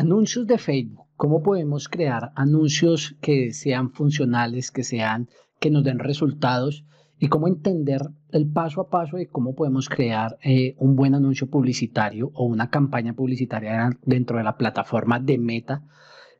anuncios de Facebook. ¿Cómo podemos crear anuncios que sean funcionales, que sean, que nos den resultados? Y cómo entender el paso a paso de cómo podemos crear eh, un buen anuncio publicitario o una campaña publicitaria dentro de la plataforma de Meta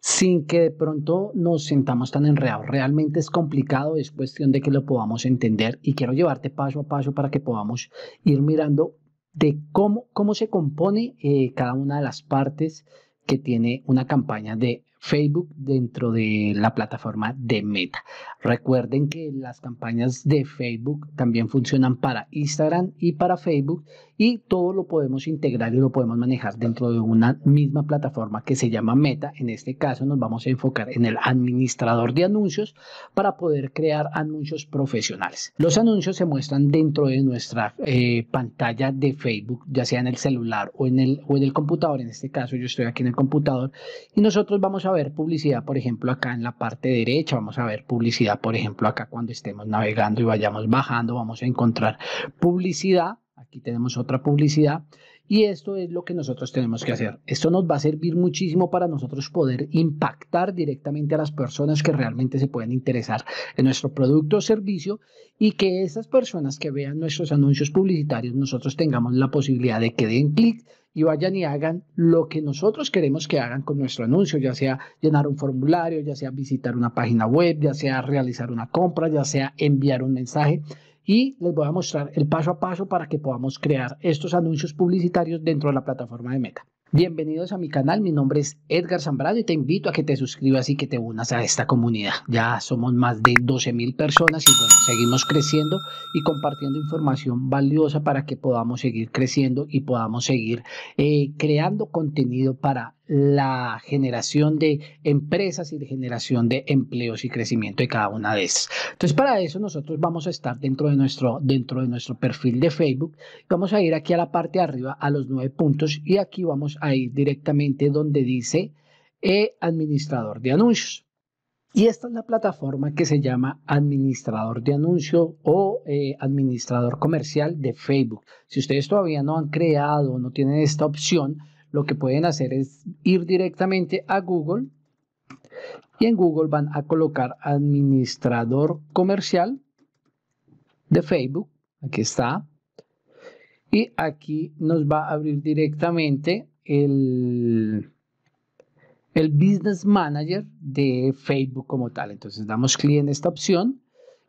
sin que de pronto nos sentamos tan enredados. Realmente es complicado, es cuestión de que lo podamos entender y quiero llevarte paso a paso para que podamos ir mirando de cómo, cómo se compone eh, cada una de las partes que tiene una campaña de Facebook dentro de la plataforma de Meta. Recuerden que las campañas de Facebook también funcionan para Instagram y para Facebook y todo lo podemos integrar y lo podemos manejar dentro de una misma plataforma que se llama Meta. En este caso nos vamos a enfocar en el administrador de anuncios para poder crear anuncios profesionales. Los anuncios se muestran dentro de nuestra eh, pantalla de Facebook, ya sea en el celular o en el, o en el computador. En este caso yo estoy aquí en el computador y nosotros vamos a ver publicidad, por ejemplo, acá en la parte derecha, vamos a ver publicidad, por ejemplo, acá cuando estemos navegando y vayamos bajando, vamos a encontrar publicidad. Aquí tenemos otra publicidad y esto es lo que nosotros tenemos que hacer. Esto nos va a servir muchísimo para nosotros poder impactar directamente a las personas que realmente se pueden interesar en nuestro producto o servicio y que esas personas que vean nuestros anuncios publicitarios nosotros tengamos la posibilidad de que den clic y vayan y hagan lo que nosotros queremos que hagan con nuestro anuncio, ya sea llenar un formulario, ya sea visitar una página web, ya sea realizar una compra, ya sea enviar un mensaje. Y les voy a mostrar el paso a paso para que podamos crear estos anuncios publicitarios dentro de la plataforma de Meta. Bienvenidos a mi canal, mi nombre es Edgar Zambrano y te invito a que te suscribas y que te unas a esta comunidad. Ya somos más de 12 mil personas y bueno, seguimos creciendo y compartiendo información valiosa para que podamos seguir creciendo y podamos seguir eh, creando contenido para la generación de empresas y de generación de empleos y crecimiento de cada una de esas. Entonces, para eso nosotros vamos a estar dentro de nuestro, dentro de nuestro perfil de Facebook. Vamos a ir aquí a la parte de arriba a los nueve puntos y aquí vamos a ir directamente donde dice administrador de anuncios. Y esta es la plataforma que se llama administrador de anuncios o eh, administrador comercial de Facebook. Si ustedes todavía no han creado o no tienen esta opción, lo que pueden hacer es ir directamente a Google y en Google van a colocar administrador comercial de Facebook. Aquí está. Y aquí nos va a abrir directamente el, el Business Manager de Facebook como tal. Entonces damos clic en esta opción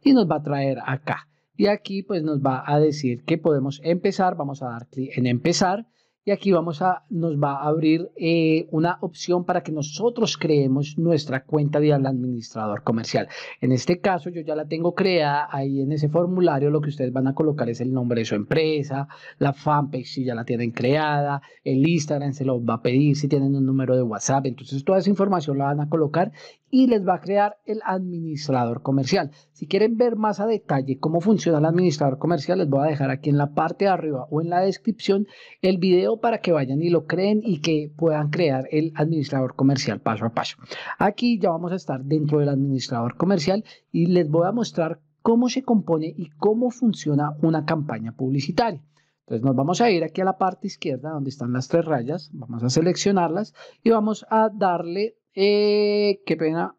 y nos va a traer acá. Y aquí pues nos va a decir que podemos empezar. Vamos a dar clic en empezar y aquí vamos a, nos va a abrir eh, una opción para que nosotros creemos nuestra cuenta de administrador comercial. En este caso yo ya la tengo creada, ahí en ese formulario lo que ustedes van a colocar es el nombre de su empresa, la fanpage si ya la tienen creada, el Instagram se lo va a pedir si tienen un número de WhatsApp, entonces toda esa información la van a colocar y les va a crear el administrador comercial. Si quieren ver más a detalle cómo funciona el administrador comercial, les voy a dejar aquí en la parte de arriba o en la descripción el video para que vayan y lo creen y que puedan crear el administrador comercial paso a paso. Aquí ya vamos a estar dentro del administrador comercial y les voy a mostrar cómo se compone y cómo funciona una campaña publicitaria. Entonces nos vamos a ir aquí a la parte izquierda donde están las tres rayas, vamos a seleccionarlas y vamos a darle, eh, qué pena,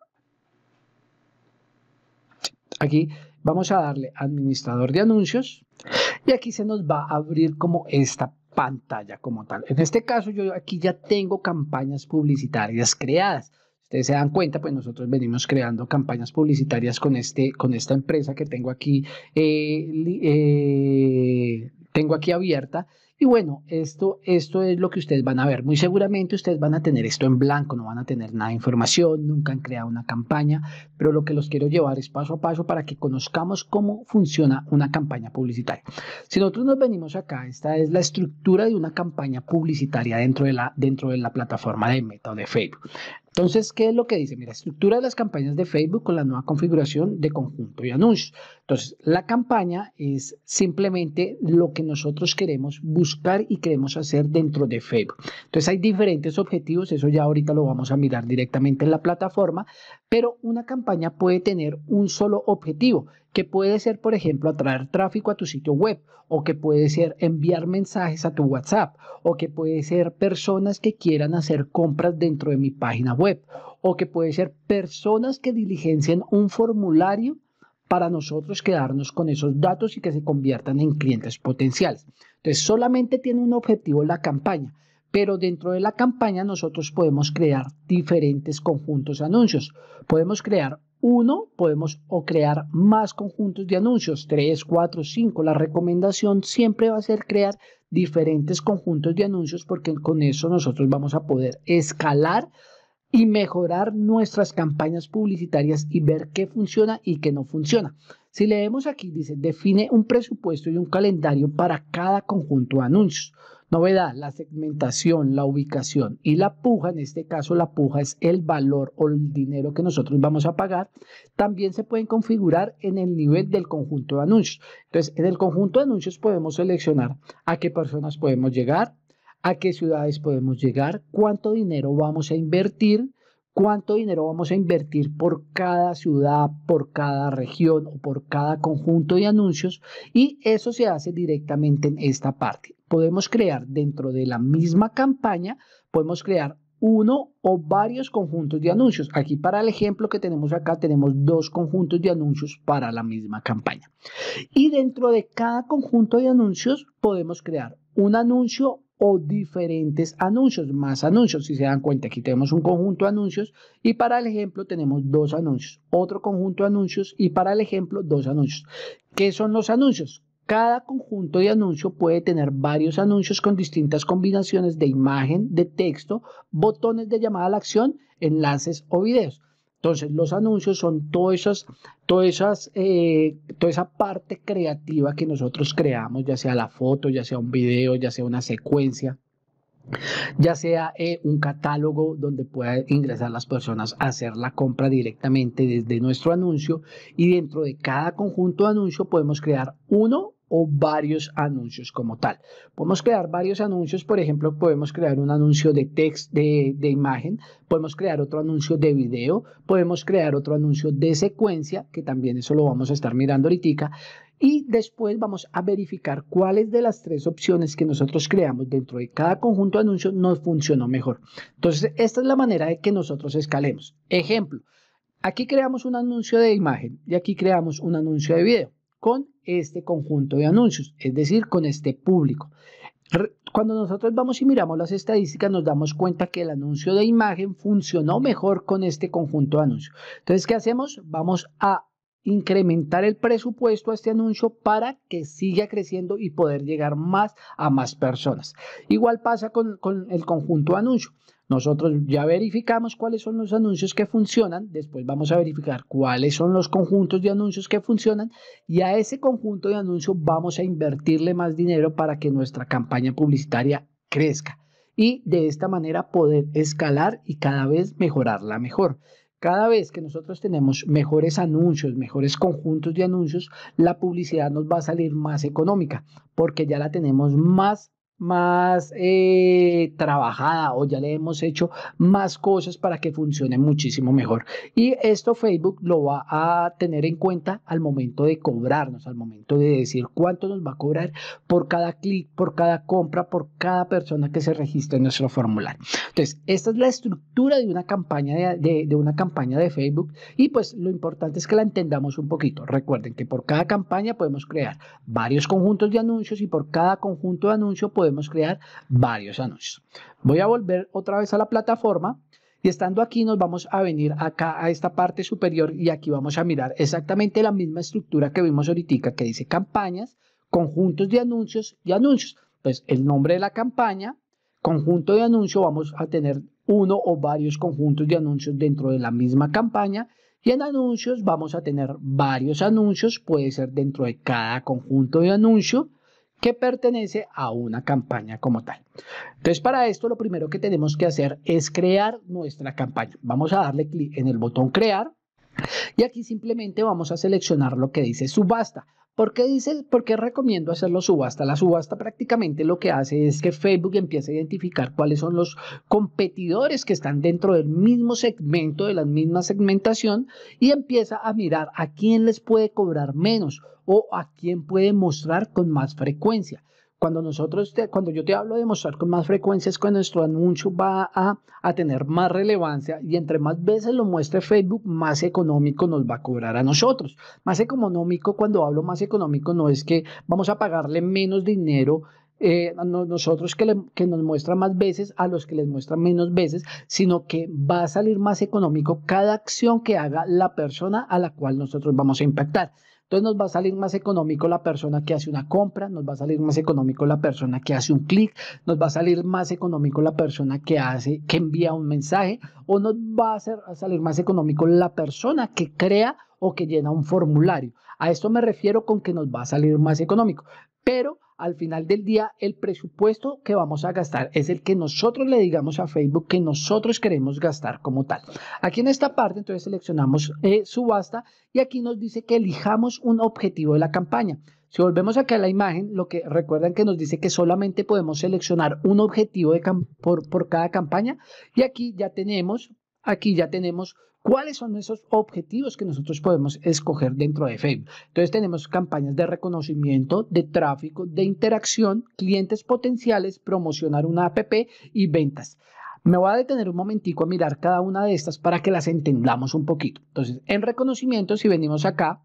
aquí vamos a darle administrador de anuncios y aquí se nos va a abrir como esta pantalla como tal. En este caso, yo aquí ya tengo campañas publicitarias creadas. Ustedes se dan cuenta, pues nosotros venimos creando campañas publicitarias con, este, con esta empresa que tengo aquí, eh, eh, aquí abierta y bueno, esto, esto es lo que ustedes van a ver. Muy seguramente ustedes van a tener esto en blanco, no van a tener nada de información, nunca han creado una campaña, pero lo que los quiero llevar es paso a paso para que conozcamos cómo funciona una campaña publicitaria. Si nosotros nos venimos acá, esta es la estructura de una campaña publicitaria dentro de la, dentro de la plataforma de Meta o de Facebook. Entonces, ¿qué es lo que dice? Mira, estructura de las campañas de Facebook con la nueva configuración de conjunto y anuncios. Entonces, la campaña es simplemente lo que nosotros queremos buscar y queremos hacer dentro de Facebook. Entonces, hay diferentes objetivos, eso ya ahorita lo vamos a mirar directamente en la plataforma. Pero una campaña puede tener un solo objetivo, que puede ser, por ejemplo, atraer tráfico a tu sitio web, o que puede ser enviar mensajes a tu WhatsApp, o que puede ser personas que quieran hacer compras dentro de mi página web, o que puede ser personas que diligencien un formulario para nosotros quedarnos con esos datos y que se conviertan en clientes potenciales. Entonces, solamente tiene un objetivo la campaña, pero dentro de la campaña nosotros podemos crear diferentes conjuntos de anuncios. Podemos crear uno, podemos o crear más conjuntos de anuncios, tres, cuatro, cinco. La recomendación siempre va a ser crear diferentes conjuntos de anuncios porque con eso nosotros vamos a poder escalar y mejorar nuestras campañas publicitarias y ver qué funciona y qué no funciona. Si leemos aquí, dice, define un presupuesto y un calendario para cada conjunto de anuncios. Novedad, la segmentación, la ubicación y la puja, en este caso la puja es el valor o el dinero que nosotros vamos a pagar, también se pueden configurar en el nivel del conjunto de anuncios. Entonces, en el conjunto de anuncios podemos seleccionar a qué personas podemos llegar, a qué ciudades podemos llegar, cuánto dinero vamos a invertir, cuánto dinero vamos a invertir por cada ciudad, por cada región o por cada conjunto de anuncios y eso se hace directamente en esta parte. Podemos crear dentro de la misma campaña, podemos crear uno o varios conjuntos de anuncios. Aquí para el ejemplo que tenemos acá tenemos dos conjuntos de anuncios para la misma campaña. Y dentro de cada conjunto de anuncios podemos crear un anuncio o diferentes anuncios, más anuncios. Si se dan cuenta, aquí tenemos un conjunto de anuncios y para el ejemplo tenemos dos anuncios, otro conjunto de anuncios y para el ejemplo dos anuncios. ¿Qué son los anuncios? Cada conjunto de anuncio puede tener varios anuncios con distintas combinaciones de imagen, de texto, botones de llamada a la acción, enlaces o videos. Entonces, los anuncios son todas esas, todas esas, eh, toda esa parte creativa que nosotros creamos, ya sea la foto, ya sea un video, ya sea una secuencia, ya sea eh, un catálogo donde puedan ingresar las personas a hacer la compra directamente desde nuestro anuncio y dentro de cada conjunto de anuncio podemos crear uno o varios anuncios como tal. Podemos crear varios anuncios, por ejemplo, podemos crear un anuncio de text, de, imagen, podemos crear otro anuncio de video, podemos crear otro anuncio de secuencia, que también eso lo vamos a estar mirando ahorita, y después vamos a verificar cuáles de las tres opciones que nosotros creamos dentro de cada conjunto de anuncios nos funcionó mejor. Entonces, esta es la manera de que nosotros escalemos. Ejemplo, aquí creamos un anuncio de imagen y aquí creamos un anuncio de video con este conjunto de anuncios, es decir, con este público. Cuando nosotros vamos y miramos las estadísticas, nos damos cuenta que el anuncio de imagen funcionó mejor con este conjunto de anuncios. Entonces, ¿qué hacemos? Vamos a incrementar el presupuesto a este anuncio para que siga creciendo y poder llegar más a más personas. Igual pasa con, con el conjunto de anuncios. Nosotros ya verificamos cuáles son los anuncios que funcionan, después vamos a verificar cuáles son los conjuntos de anuncios que funcionan y a ese conjunto de anuncios vamos a invertirle más dinero para que nuestra campaña publicitaria crezca y de esta manera poder escalar y cada vez mejorarla mejor. Cada vez que nosotros tenemos mejores anuncios, mejores conjuntos de anuncios, la publicidad nos va a salir más económica porque ya la tenemos más más eh, trabajada o ya le hemos hecho más cosas para que funcione muchísimo mejor. Y esto Facebook lo va a tener en cuenta al momento de cobrarnos, al momento de decir cuánto nos va a cobrar por cada clic, por cada compra, por cada persona que se registre en nuestro formulario. Entonces, esta es la estructura de una campaña de, de una campaña de Facebook y pues lo importante es que la entendamos un poquito. Recuerden que por cada campaña podemos crear varios conjuntos de anuncios y por cada conjunto de anuncios podemos crear varios anuncios. Voy a volver otra vez a la plataforma y estando aquí nos vamos a venir acá a esta parte superior y aquí vamos a mirar exactamente la misma estructura que vimos ahorita que dice campañas, conjuntos de anuncios y anuncios. Pues el nombre de la campaña, conjunto de anuncios, vamos a tener uno o varios conjuntos de anuncios dentro de la misma campaña y en anuncios vamos a tener varios anuncios, puede ser dentro de cada conjunto de anuncios que pertenece a una campaña como tal. Entonces, para esto lo primero que tenemos que hacer es crear nuestra campaña. Vamos a darle clic en el botón crear y aquí simplemente vamos a seleccionar lo que dice subasta. ¿Por qué, dice, ¿Por qué recomiendo hacerlo subasta? La subasta prácticamente lo que hace es que Facebook empiece a identificar cuáles son los competidores que están dentro del mismo segmento, de la misma segmentación, y empieza a mirar a quién les puede cobrar menos o a quién puede mostrar con más frecuencia. Cuando nosotros, cuando yo te hablo de mostrar con más frecuencia es cuando nuestro anuncio va a, a, tener más relevancia y entre más veces lo muestre Facebook, más económico nos va a cobrar a nosotros. Más económico, cuando hablo más económico, no es que vamos a pagarle menos dinero eh, a nosotros que, que, nos muestra más veces a los que les muestra menos veces, sino que va a salir más económico cada acción que haga la persona a la cual nosotros vamos a impactar. Entonces nos va a salir más económico la persona que hace una compra, nos va a salir más económico la persona que hace un clic, nos va a salir más económico la persona que hace, que envía un mensaje, o nos va a, a salir más económico la persona que crea o que llena un formulario. A esto me refiero con que nos va a salir más económico. Pero al final del día el presupuesto que vamos a gastar es el que nosotros le digamos a Facebook que nosotros queremos gastar como tal. Aquí en esta parte entonces seleccionamos eh, subasta y aquí nos dice que elijamos un objetivo de la campaña. Si volvemos acá a la imagen, lo que recuerdan que nos dice que solamente podemos seleccionar un objetivo de por, por cada campaña y aquí ya tenemos, aquí ya tenemos ¿Cuáles son esos objetivos que nosotros podemos escoger dentro de Facebook? Entonces tenemos campañas de reconocimiento, de tráfico, de interacción, clientes potenciales, promocionar una app y ventas. Me voy a detener un momentico a mirar cada una de estas para que las entendamos un poquito. Entonces, en reconocimiento, si venimos acá,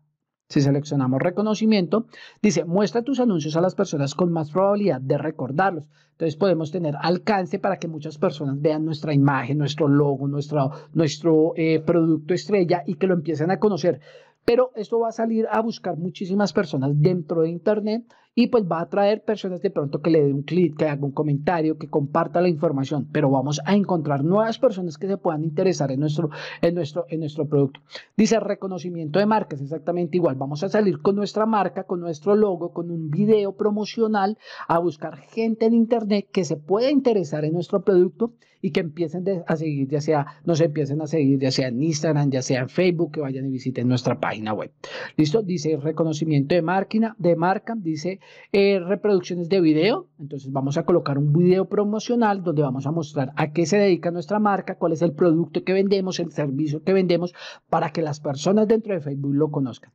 si seleccionamos reconocimiento, dice, muestra tus anuncios a las personas con más probabilidad de recordarlos. Entonces podemos tener alcance para que muchas personas vean nuestra imagen, nuestro logo, nuestro, nuestro eh, producto estrella y que lo empiecen a conocer pero esto va a salir a buscar muchísimas personas dentro de Internet y pues va a traer personas de pronto que le den un clic, que haga un comentario, que comparta la información, pero vamos a encontrar nuevas personas que se puedan interesar en nuestro, en nuestro, en nuestro producto. Dice reconocimiento de marcas, exactamente igual. Vamos a salir con nuestra marca, con nuestro logo, con un video promocional a buscar gente en Internet que se pueda interesar en nuestro producto y que empiecen a seguir, ya sea, nos empiecen a seguir, ya sea en Instagram, ya sea en Facebook, que vayan y visiten nuestra página web. ¿Listo? Dice reconocimiento de, máquina, de marca, dice eh, reproducciones de video. Entonces vamos a colocar un video promocional donde vamos a mostrar a qué se dedica nuestra marca, cuál es el producto que vendemos, el servicio que vendemos, para que las personas dentro de Facebook lo conozcan.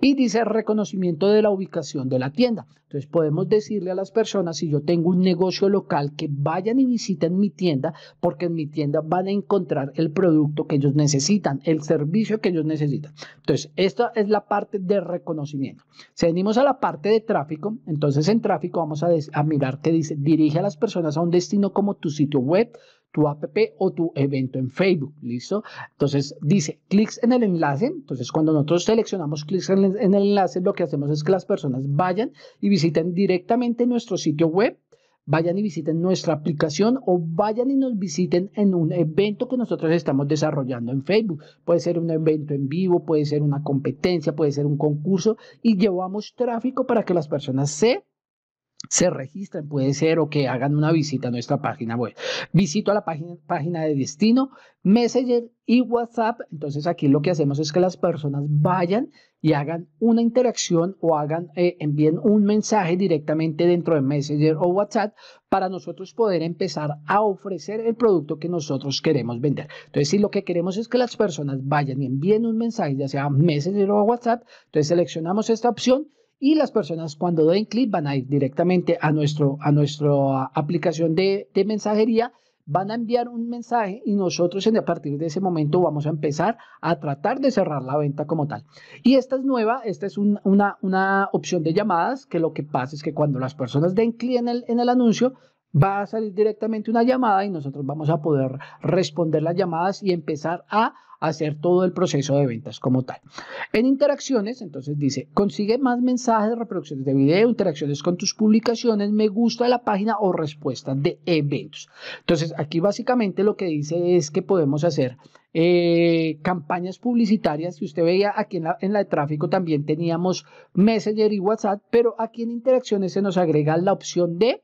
Y dice reconocimiento de la ubicación de la tienda. Entonces podemos decirle a las personas, si yo tengo un negocio local, que vayan y visiten mi tienda porque en mi tienda van a encontrar el producto que ellos necesitan, el servicio que ellos necesitan. Entonces, esta es la parte de reconocimiento. Si venimos a la parte de tráfico, entonces en tráfico vamos a, a mirar que dice, dirige a las personas a un destino como tu sitio web, tu app o tu evento en Facebook, ¿listo? Entonces dice clics en el enlace, entonces cuando nosotros seleccionamos clics en el enlace, lo que hacemos es que las personas vayan y visiten directamente nuestro sitio web vayan y visiten nuestra aplicación o vayan y nos visiten en un evento que nosotros estamos desarrollando en Facebook. Puede ser un evento en vivo, puede ser una competencia, puede ser un concurso y llevamos tráfico para que las personas se se registren, puede ser, o que hagan una visita a nuestra página web. Visito a la página, página de destino, Messenger y WhatsApp. Entonces aquí lo que hacemos es que las personas vayan y hagan una interacción o hagan, eh, envíen un mensaje directamente dentro de Messenger o WhatsApp para nosotros poder empezar a ofrecer el producto que nosotros queremos vender. Entonces, si lo que queremos es que las personas vayan y envíen un mensaje, ya sea Messenger o WhatsApp, entonces seleccionamos esta opción y las personas cuando den clic van a ir directamente a, nuestro, a nuestra aplicación de, mensajería van a enviar un mensaje y nosotros a partir de ese momento vamos a empezar a tratar de cerrar la venta como tal. Y esta es nueva, esta es una, una opción de llamadas que lo que pasa es que cuando las personas den clic en el, en el anuncio, va a salir directamente una llamada y nosotros vamos a poder responder las llamadas y empezar a hacer todo el proceso de ventas como tal. En interacciones, entonces dice, consigue más mensajes, reproducciones de video, interacciones con tus publicaciones, me gusta la página o respuestas de eventos. Entonces aquí básicamente lo que dice es que podemos hacer eh, campañas publicitarias. Si usted veía aquí en la, en la de tráfico también teníamos Messenger y WhatsApp, pero aquí en interacciones se nos agrega la opción de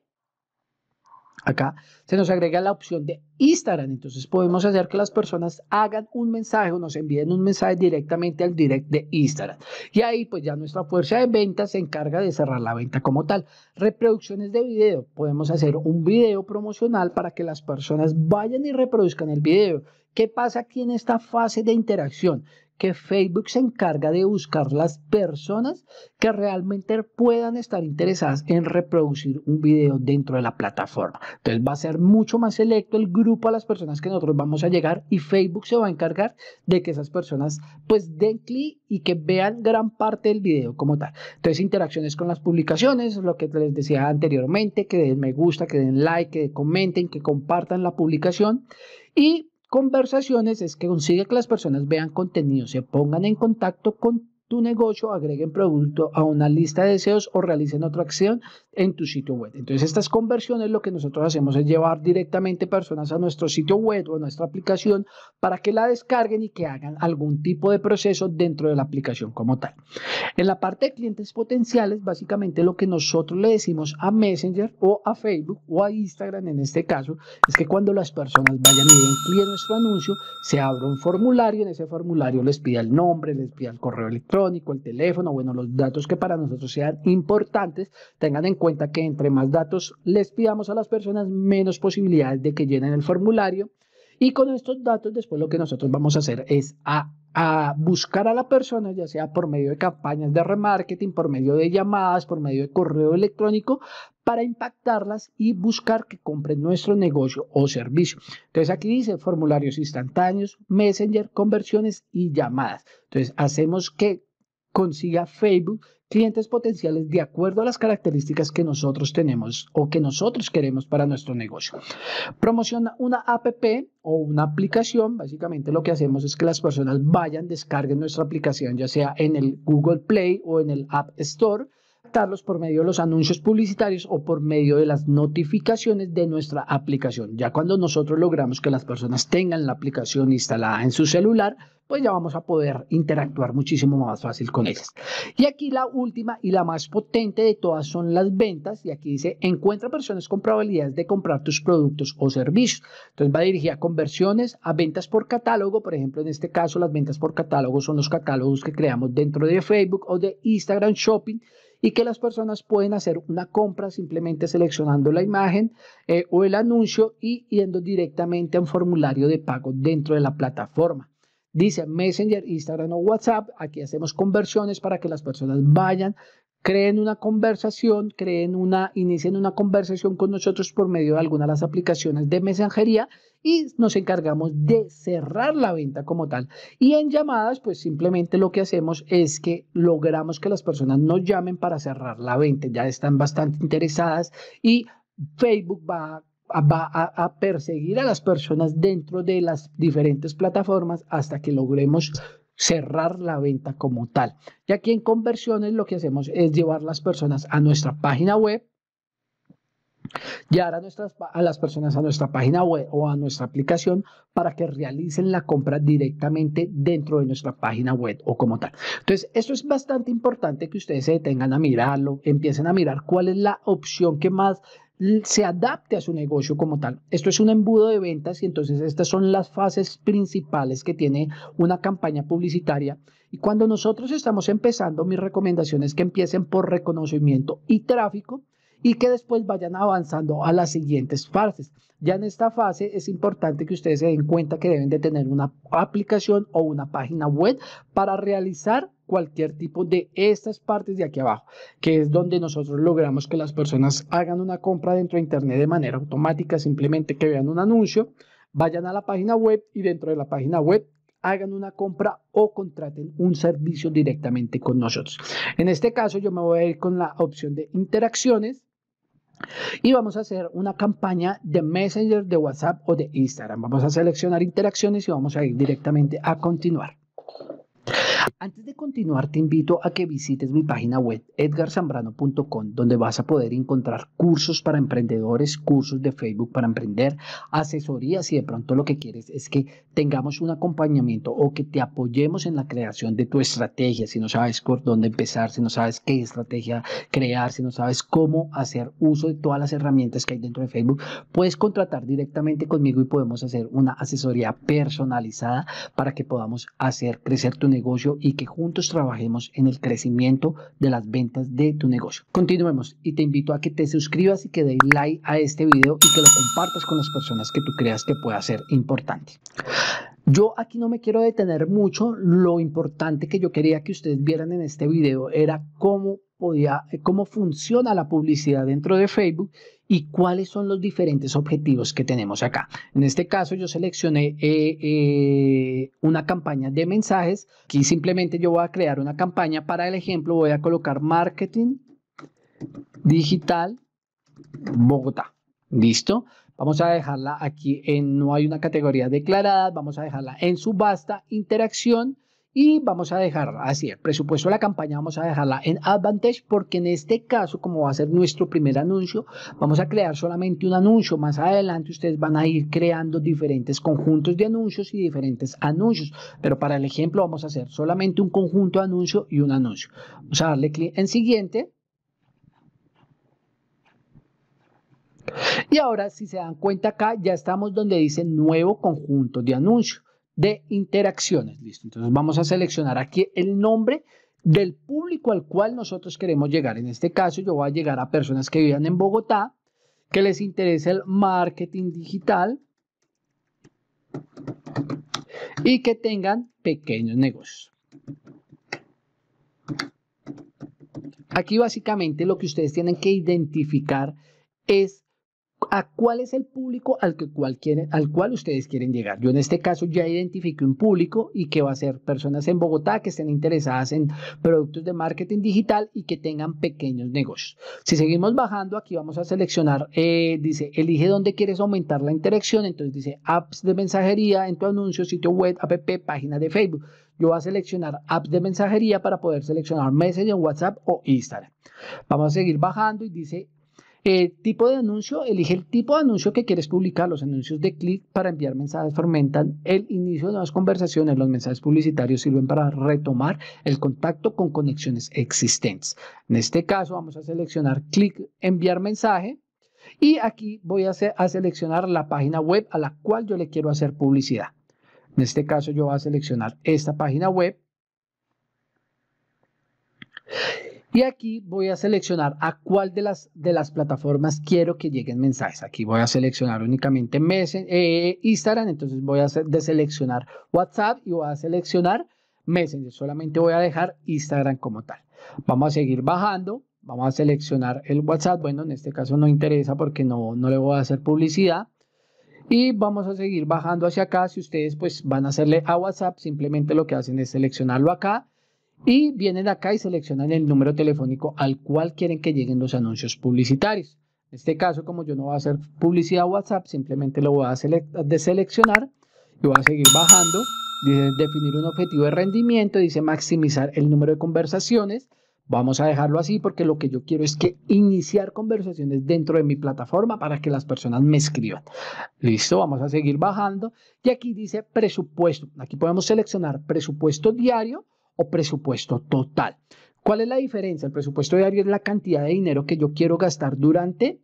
Acá se nos agrega la opción de Instagram, entonces podemos hacer que las personas hagan un mensaje o nos envíen un mensaje directamente al direct de Instagram. Y ahí pues ya nuestra fuerza de ventas se encarga de cerrar la venta como tal. Reproducciones de video, podemos hacer un video promocional para que las personas vayan y reproduzcan el video. ¿Qué pasa aquí en esta fase de interacción? Que Facebook se encarga de buscar las personas que realmente puedan estar interesadas en reproducir un video dentro de la plataforma. Entonces va a ser mucho más selecto el grupo a las personas que nosotros vamos a llegar y Facebook se va a encargar de que esas personas pues den clic y que vean gran parte del video como tal. Entonces interacciones con las publicaciones, lo que les decía anteriormente, que den me gusta, que den like, que comenten, que compartan la publicación y Conversaciones es que consigue que las personas vean contenido, se pongan en contacto con tu negocio, agreguen producto a una lista de deseos o realicen otra acción en tu sitio web. Entonces, estas conversiones lo que nosotros hacemos es llevar directamente personas a nuestro sitio web o a nuestra aplicación para que la descarguen y que hagan algún tipo de proceso dentro de la aplicación como tal. En la parte de clientes potenciales, básicamente lo que nosotros le decimos a Messenger o a Facebook o a Instagram en este caso, es que cuando las personas vayan y den clic en nuestro anuncio, se abre un formulario, en ese formulario les pida el nombre, les pida el correo electrónico, el teléfono, bueno, los datos que para nosotros sean importantes, tengan en cuenta que entre más datos les pidamos a las personas, menos posibilidades de que llenen el formulario. Y con estos datos, después lo que nosotros vamos a hacer es a, a, buscar a la persona, ya sea por medio de campañas de remarketing, por medio de llamadas, por medio de correo electrónico, para impactarlas y buscar que compren nuestro negocio o servicio. Entonces aquí dice formularios instantáneos, messenger, conversiones y llamadas. Entonces hacemos que consiga Facebook clientes potenciales de acuerdo a las características que nosotros tenemos o que nosotros queremos para nuestro negocio. Promociona una app o una aplicación. Básicamente lo que hacemos es que las personas vayan, descarguen nuestra aplicación, ya sea en el Google Play o en el App Store por medio de los anuncios publicitarios o por medio de las notificaciones de nuestra aplicación. Ya cuando nosotros logramos que las personas tengan la aplicación instalada en su celular, pues ya vamos a poder interactuar muchísimo más fácil con ellas. Y aquí la última y la más potente de todas son las ventas. Y aquí dice, encuentra personas con probabilidades de comprar tus productos o servicios. Entonces va dirigida a conversiones, a ventas por catálogo. Por ejemplo, en este caso, las ventas por catálogo son los catálogos que creamos dentro de Facebook o de Instagram Shopping y que las personas pueden hacer una compra simplemente seleccionando la imagen eh, o el anuncio y yendo directamente a un formulario de pago dentro de la plataforma. Dice Messenger, Instagram o WhatsApp. Aquí hacemos conversiones para que las personas vayan, creen una conversación, creen una, inicien una conversación con nosotros por medio de alguna de las aplicaciones de mensajería y nos encargamos de cerrar la venta como tal. Y en llamadas, pues simplemente lo que hacemos es que logramos que las personas nos llamen para cerrar la venta. Ya están bastante interesadas y Facebook va va a, perseguir a las personas dentro de las diferentes plataformas hasta que logremos cerrar la venta como tal. Y aquí en conversiones lo que hacemos es llevar las personas a nuestra página web, llevar a, nuestras, a las personas a nuestra página web o a nuestra aplicación para que realicen la compra directamente dentro de nuestra página web o como tal. Entonces, esto es bastante importante que ustedes se detengan a mirarlo, empiecen a mirar cuál es la opción que más se adapte a su negocio como tal. Esto es un embudo de ventas y entonces estas son las fases principales que tiene una campaña publicitaria. Y cuando nosotros estamos empezando, mi recomendación es que empiecen por reconocimiento y tráfico y que después vayan avanzando a las siguientes fases. Ya en esta fase es importante que ustedes se den cuenta que deben de tener una aplicación o una página web para realizar cualquier tipo de estas partes de aquí abajo, que es donde nosotros logramos que las personas hagan una compra dentro de Internet de manera automática, simplemente que vean un anuncio, vayan a la página web y dentro de la página web hagan una compra o contraten un servicio directamente con nosotros. En este caso yo me voy a ir con la opción de interacciones y vamos a hacer una campaña de Messenger, de WhatsApp o de Instagram. Vamos a seleccionar interacciones y vamos a ir directamente a continuar. Antes de continuar, te invito a que visites mi página web edgarsambrano.com, donde vas a poder encontrar cursos para emprendedores, cursos de Facebook para emprender, asesorías y de pronto lo que quieres es que tengamos un acompañamiento o que te apoyemos en la creación de tu estrategia. Si no sabes por dónde empezar, si no sabes qué estrategia crear, si no sabes cómo hacer uso de todas las herramientas que hay dentro de Facebook, puedes contratar directamente conmigo y podemos hacer una asesoría personalizada para que podamos hacer crecer tu negocio y que juntos trabajemos en el crecimiento de las ventas de tu negocio. Continuemos y te invito a que te suscribas y que des like a este video y que lo compartas con las personas que tú creas que pueda ser importante. Yo aquí no me quiero detener mucho, lo importante que yo quería que ustedes vieran en este video era cómo podía, cómo funciona la publicidad dentro de Facebook y cuáles son los diferentes objetivos que tenemos acá. En este caso yo seleccioné eh, eh, una campaña de mensajes. Aquí simplemente yo voy a crear una campaña. Para el ejemplo voy a colocar marketing digital Bogotá. ¿Listo? Vamos a dejarla aquí en no hay una categoría declarada. Vamos a dejarla en subasta, interacción y vamos a dejar así el presupuesto de la campaña vamos a dejarla en Advantage porque en este caso como va a ser nuestro primer anuncio vamos a crear solamente un anuncio. Más adelante ustedes van a ir creando diferentes conjuntos de anuncios y diferentes anuncios. Pero para el ejemplo vamos a hacer solamente un conjunto de anuncio y un anuncio. Vamos a darle clic en siguiente. Y ahora si se dan cuenta acá ya estamos donde dice nuevo conjunto de anuncios de interacciones. Listo. Entonces vamos a seleccionar aquí el nombre del público al cual nosotros queremos llegar. En este caso yo voy a llegar a personas que vivan en Bogotá, que les interesa el marketing digital y que tengan pequeños negocios. Aquí básicamente lo que ustedes tienen que identificar es a cuál es el público al, que al cual ustedes quieren llegar. Yo en este caso ya identifiqué un público y que va a ser personas en Bogotá que estén interesadas en productos de marketing digital y que tengan pequeños negocios. Si seguimos bajando, aquí vamos a seleccionar, eh, dice, elige dónde quieres aumentar la interacción. Entonces dice apps de mensajería en tu anuncio, sitio web, app, página de Facebook. Yo voy a seleccionar apps de mensajería para poder seleccionar Messenger, WhatsApp o Instagram. Vamos a seguir bajando y dice tipo de anuncio, elige el tipo de anuncio que quieres publicar. Los anuncios de clic para enviar mensajes fomentan el inicio de nuevas conversaciones. Los mensajes publicitarios sirven para retomar el contacto con conexiones existentes. En este caso vamos a seleccionar clic enviar mensaje y aquí voy a seleccionar la página web a la cual yo le quiero hacer publicidad. En este caso yo voy a seleccionar esta página web y aquí voy a seleccionar a cuál de las, de las plataformas quiero que lleguen mensajes. Aquí voy a seleccionar únicamente eh, Instagram, entonces voy a deseleccionar WhatsApp y voy a seleccionar Messenger. Solamente voy a dejar Instagram como tal. Vamos a seguir bajando. Vamos a seleccionar el WhatsApp. Bueno, en este caso no interesa porque no, no le voy a hacer publicidad. Y vamos a seguir bajando hacia acá. Si ustedes pues van a hacerle a WhatsApp, simplemente lo que hacen es seleccionarlo acá y vienen acá y seleccionan el número telefónico al cual quieren que lleguen los anuncios publicitarios. En este caso, como yo no voy a hacer publicidad WhatsApp, simplemente lo voy a deseleccionar y voy a seguir bajando. Dice definir un objetivo de rendimiento, dice maximizar el número de conversaciones. Vamos a dejarlo así porque lo que yo quiero es que iniciar conversaciones dentro de mi plataforma para que las personas me escriban. Listo, vamos a seguir bajando. Y aquí dice presupuesto. Aquí podemos seleccionar presupuesto diario o presupuesto total. ¿Cuál es la diferencia? El presupuesto diario es la cantidad de dinero que yo quiero gastar durante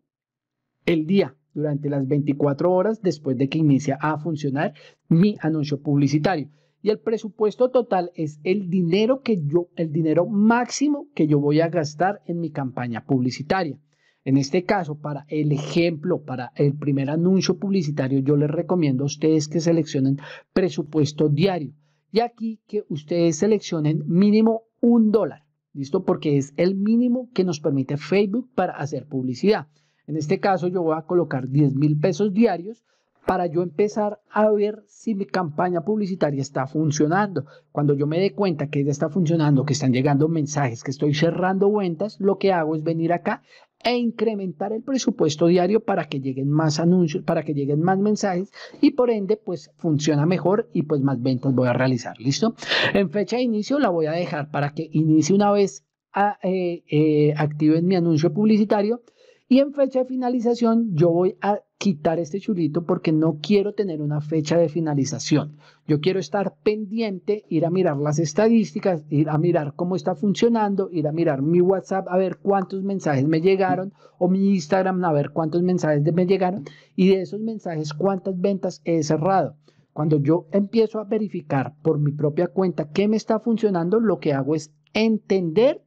el día, durante las 24 horas después de que inicia a funcionar mi anuncio publicitario. Y el presupuesto total es el dinero que yo, el dinero máximo que yo voy a gastar en mi campaña publicitaria. En este caso, para el ejemplo, para el primer anuncio publicitario, yo les recomiendo a ustedes que seleccionen presupuesto diario. Y aquí que ustedes seleccionen mínimo un dólar, ¿listo? Porque es el mínimo que nos permite Facebook para hacer publicidad. En este caso yo voy a colocar 10 mil pesos diarios para yo empezar a ver si mi campaña publicitaria está funcionando. Cuando yo me dé cuenta que ya está funcionando, que están llegando mensajes, que estoy cerrando ventas, lo que hago es venir acá e incrementar el presupuesto diario para que lleguen más anuncios, para que lleguen más mensajes y por ende pues funciona mejor y pues más ventas voy a realizar. ¿Listo? En fecha de inicio la voy a dejar para que inicie una vez a, eh, eh, mi anuncio publicitario y en fecha de finalización yo voy a quitar este chulito porque no quiero tener una fecha de finalización. Yo quiero estar pendiente, ir a mirar las estadísticas, ir a mirar cómo está funcionando, ir a mirar mi WhatsApp a ver cuántos mensajes me llegaron o mi Instagram a ver cuántos mensajes me llegaron y de esos mensajes cuántas ventas he cerrado. Cuando yo empiezo a verificar por mi propia cuenta qué me está funcionando, lo que hago es entender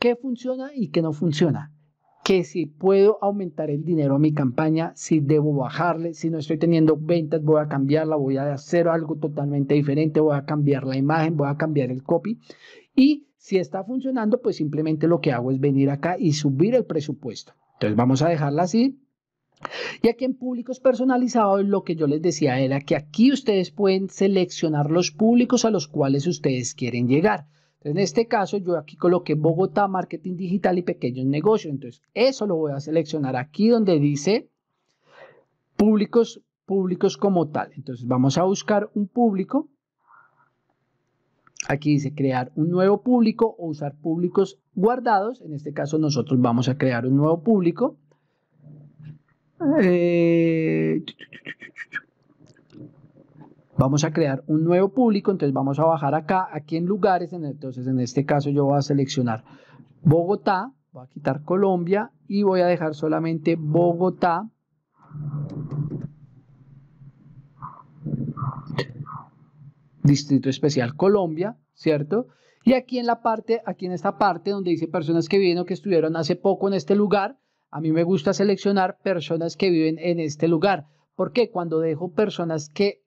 qué funciona y qué no funciona que si puedo aumentar el dinero a mi campaña, si debo bajarle, si no estoy teniendo ventas, voy a cambiarla, voy a hacer algo totalmente diferente, voy a cambiar la imagen, voy a cambiar el copy. Y si está funcionando, pues simplemente lo que hago es venir acá y subir el presupuesto. Entonces vamos a dejarla así. Y aquí en públicos personalizados, lo que yo les decía era que aquí ustedes pueden seleccionar los públicos a los cuales ustedes quieren llegar. En este caso, yo aquí coloqué Bogotá, marketing digital y pequeños negocios. Entonces, eso lo voy a seleccionar aquí donde dice públicos, públicos como tal. Entonces, vamos a buscar un público. Aquí dice crear un nuevo público o usar públicos guardados. En este caso, nosotros vamos a crear un nuevo público. Eh, Vamos a crear un nuevo público, entonces vamos a bajar acá, aquí en lugares, entonces en este caso yo voy a seleccionar Bogotá, voy a quitar Colombia y voy a dejar solamente Bogotá. Distrito Especial Colombia, ¿cierto? Y aquí en la parte, aquí en esta parte donde dice personas que viven o que estuvieron hace poco en este lugar, a mí me gusta seleccionar personas que viven en este lugar. porque Cuando dejo personas que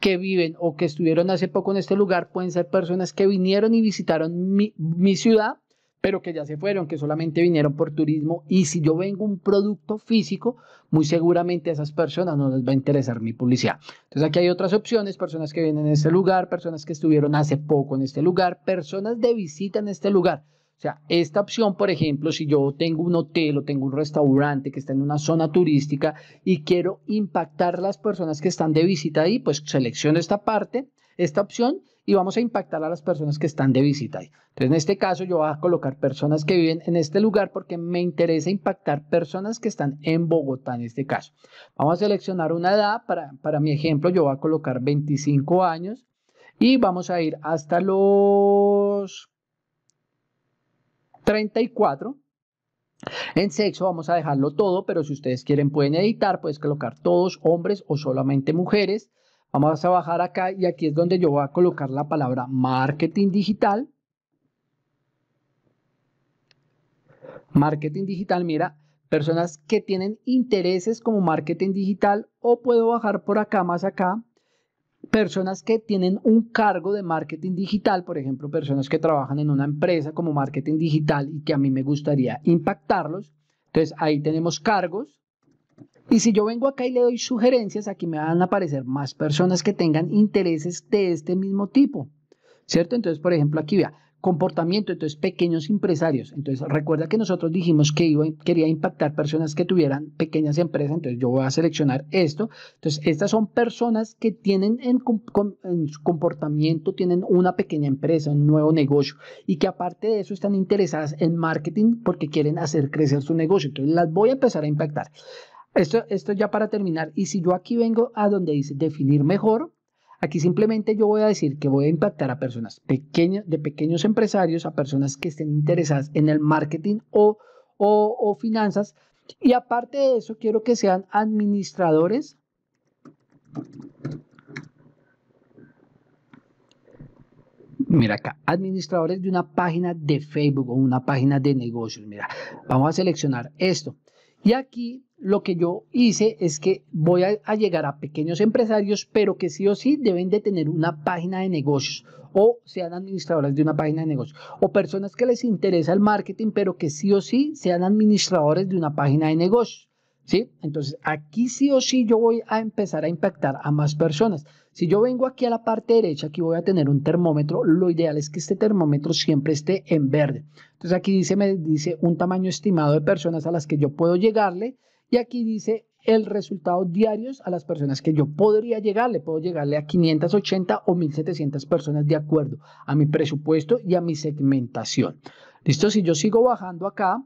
que viven o que estuvieron hace poco en este lugar pueden ser personas que vinieron y visitaron mi, ciudad, pero que ya se fueron, que solamente vinieron por turismo. Y si yo vengo un producto físico, muy seguramente a esas personas no les va a interesar mi publicidad. Entonces aquí hay otras opciones, personas que vienen en este lugar, personas que estuvieron hace poco en este lugar, personas de visita en este lugar. O sea, esta opción, por ejemplo, si yo tengo un hotel o tengo un restaurante que está en una zona turística y quiero impactar a las personas que están de visita ahí, pues selecciono esta parte, esta opción y vamos a impactar a las personas que están de visita ahí. Entonces, en este caso, yo voy a colocar personas que viven en este lugar porque me interesa impactar personas que están en Bogotá en este caso. Vamos a seleccionar una edad, para, para mi ejemplo, yo voy a colocar 25 años y vamos a ir hasta los 34. En sexo vamos a dejarlo todo, pero si ustedes quieren pueden editar, puedes colocar todos hombres o solamente mujeres. Vamos a bajar acá y aquí es donde yo voy a colocar la palabra marketing digital. Marketing digital, mira, personas que tienen intereses como marketing digital o puedo bajar por acá más acá personas que tienen un cargo de marketing digital, por ejemplo, personas que trabajan en una empresa como marketing digital y que a mí me gustaría impactarlos. Entonces ahí tenemos cargos. Y si yo vengo acá y le doy sugerencias, aquí me van a aparecer más personas que tengan intereses de este mismo tipo. ¿Cierto? Entonces, por ejemplo, aquí vea, comportamiento, entonces pequeños empresarios. Entonces recuerda que nosotros dijimos que iba, quería impactar personas que tuvieran pequeñas empresas, entonces yo voy a seleccionar esto. Entonces estas son personas que tienen en, su comportamiento, tienen una pequeña empresa, un nuevo negocio y que aparte de eso están interesadas en marketing porque quieren hacer crecer su negocio. Entonces las voy a empezar a impactar. Esto, esto ya para terminar. Y si yo aquí vengo a donde dice definir mejor, Aquí simplemente yo voy a decir que voy a impactar a personas pequeñas, de pequeños empresarios, a personas que estén interesadas en el marketing o, o, finanzas. Y aparte de eso, quiero que sean administradores Mira acá, administradores de una página de Facebook o una página de negocios. Mira, vamos a seleccionar esto. Y aquí lo que yo hice es que voy a, llegar a pequeños empresarios, pero que sí o sí deben de tener una página de negocios o sean administradores de una página de negocios o personas que les interesa el marketing, pero que sí o sí sean administradores de una página de negocios. ¿Sí? Entonces, aquí sí o sí yo voy a empezar a impactar a más personas. Si yo vengo aquí a la parte derecha, aquí voy a tener un termómetro. Lo ideal es que este termómetro siempre esté en verde. Entonces, aquí dice, me dice un tamaño estimado de personas a las que yo puedo llegarle. Y aquí dice el resultado diarios a las personas que yo podría llegarle. Puedo llegarle a 580 o 1700 personas de acuerdo a mi presupuesto y a mi segmentación. ¿Listo? Si yo sigo bajando acá,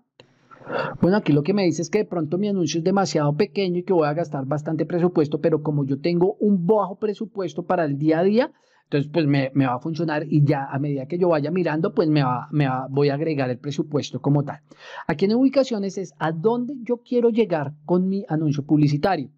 bueno, aquí lo que me dice es que de pronto mi anuncio es demasiado pequeño y que voy a gastar bastante presupuesto, pero como yo tengo un bajo presupuesto para el día a día, entonces pues me, va a funcionar y ya a medida que yo vaya mirando, pues me, va, me voy a agregar el presupuesto como tal. Aquí en ubicaciones es a dónde yo quiero llegar con mi anuncio publicitario.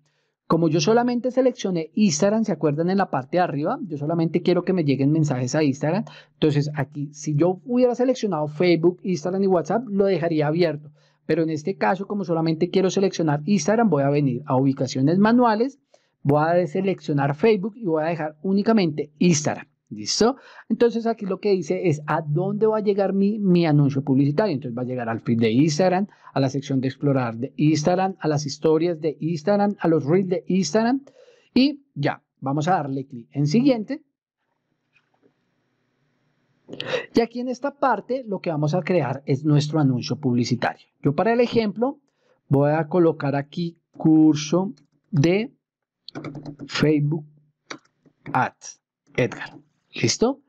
Como yo solamente seleccioné Instagram, ¿se acuerdan en la parte de arriba? Yo solamente quiero que me lleguen mensajes a Instagram. Entonces aquí, si yo hubiera seleccionado Facebook, Instagram y WhatsApp, lo dejaría abierto. Pero en este caso, como solamente quiero seleccionar Instagram, voy a venir a ubicaciones manuales, voy a seleccionar Facebook y voy a dejar únicamente Instagram. ¿Listo? Entonces aquí lo que dice es a dónde va a llegar mi, mi, anuncio publicitario. Entonces va a llegar al feed de Instagram, a la sección de explorar de Instagram, a las historias de Instagram, a los reels de Instagram y ya, vamos a darle clic en siguiente. Y aquí en esta parte lo que vamos a crear es nuestro anuncio publicitario. Yo para el ejemplo voy a colocar aquí curso de Facebook Ads. Edgar. ¿Listo?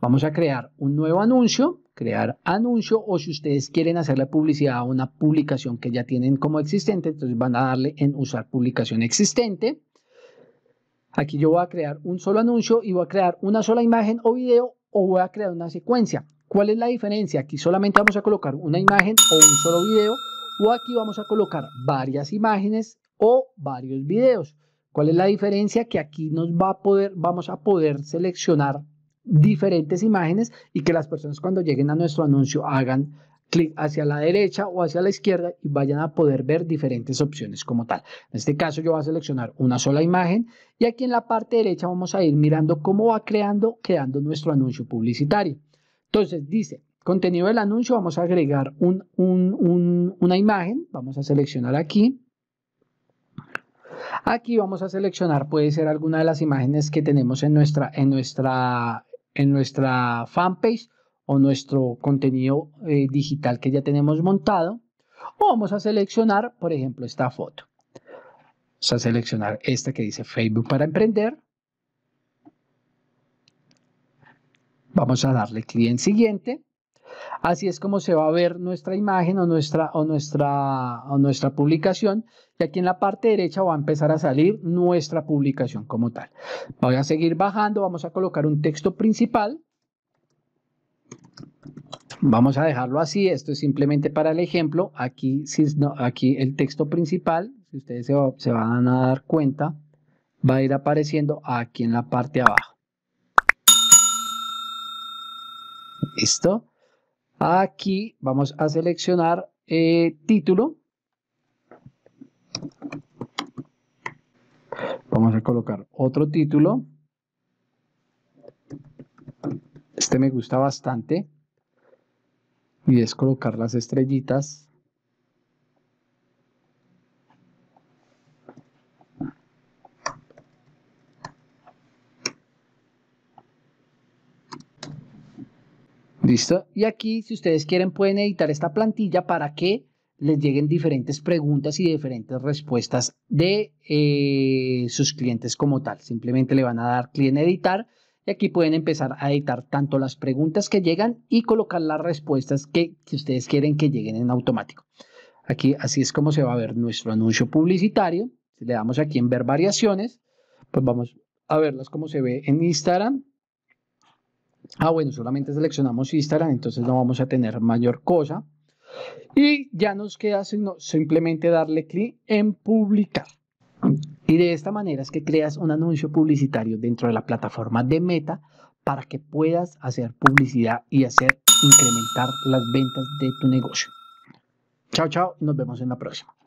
Vamos a crear un nuevo anuncio, crear anuncio o si ustedes quieren hacerle publicidad a una publicación que ya tienen como existente, entonces van a darle en usar publicación existente. Aquí yo voy a crear un solo anuncio y voy a crear una sola imagen o video o voy a crear una secuencia. ¿Cuál es la diferencia? Aquí solamente vamos a colocar una imagen o un solo video o aquí vamos a colocar varias imágenes o varios videos. ¿Cuál es la diferencia? Que aquí nos va a poder, vamos a poder seleccionar diferentes imágenes y que las personas cuando lleguen a nuestro anuncio hagan clic hacia la derecha o hacia la izquierda y vayan a poder ver diferentes opciones como tal. En este caso yo voy a seleccionar una sola imagen y aquí en la parte derecha vamos a ir mirando cómo va creando, quedando nuestro anuncio publicitario. Entonces dice, contenido del anuncio, vamos a agregar una imagen, vamos a seleccionar aquí. Aquí vamos a seleccionar, puede ser alguna de las imágenes que tenemos en nuestra, en nuestra, en nuestra fanpage o nuestro contenido eh, digital que ya tenemos montado. O vamos a seleccionar, por ejemplo, esta foto. Vamos a seleccionar esta que dice Facebook para emprender. Vamos a darle clic en siguiente. Así es como se va a ver nuestra imagen o nuestra, o nuestra, o nuestra publicación. Y aquí en la parte derecha va a empezar a salir nuestra publicación como tal. Voy a seguir bajando. Vamos a colocar un texto principal. Vamos a dejarlo así, esto es simplemente para el ejemplo. Aquí, si, no, aquí el texto principal, si ustedes se, se van a dar cuenta, va a ir apareciendo aquí en la parte de abajo. ¿Listo? Aquí vamos a seleccionar eh, título. Vamos a colocar otro título. Este me gusta bastante y es colocar las estrellitas ¿Listo? Y aquí, si ustedes quieren, pueden editar esta plantilla para que les lleguen diferentes preguntas y diferentes respuestas de eh, sus clientes como tal. Simplemente le van a dar clic en editar y aquí pueden empezar a editar tanto las preguntas que llegan y colocar las respuestas que, ustedes quieren que lleguen en automático. Aquí así es como se va a ver nuestro anuncio publicitario. Si le damos aquí en ver variaciones, pues vamos a verlas como se ve en Instagram. Ah, bueno, solamente seleccionamos Instagram, entonces no vamos a tener mayor cosa. Y ya nos queda simplemente darle clic en publicar. Y de esta manera es que creas un anuncio publicitario dentro de la plataforma de Meta para que puedas hacer publicidad y hacer incrementar las ventas de tu negocio. Chao, chao nos vemos en la próxima.